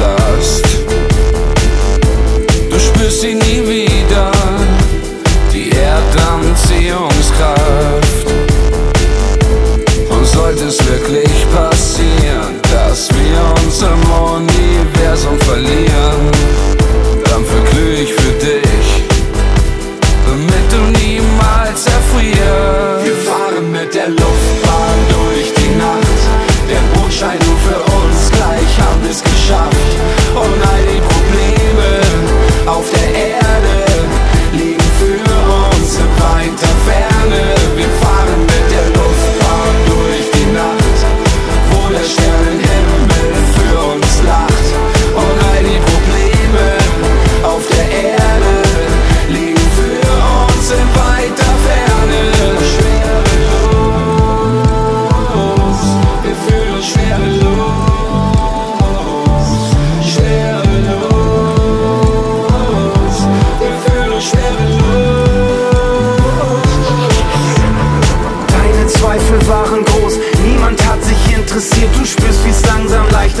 Last. Du spürst sie nie wieder, die Erdanziehungskraft. Und sollte es wirklich passieren, dass wir uns im Universum verlieren, dann verglüh ich für dich, damit du niemals erfrierst. Wir fahren mit der Luftbahn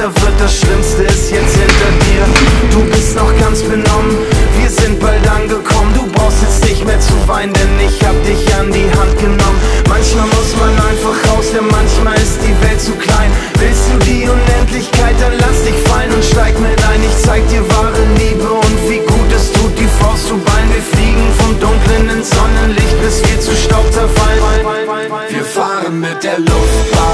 leichter wird, das Schlimmste ist jetzt hinter dir. Du bist noch ganz benommen, wir sind bald angekommen. Du brauchst jetzt nicht mehr zu weinen, denn ich hab dich an die Hand genommen. Manchmal muss man einfach raus, denn manchmal ist die Welt zu klein. Willst du die Unendlichkeit, dann lass dich fallen und steig mit ein. Ich zeig dir wahre Liebe und wie gut es tut, die Faust zu ballen. Wir fliegen vom Dunklen ins Sonnenlicht, bis wir zu Staub zerfallen. Wir fahren mit der Luftbahn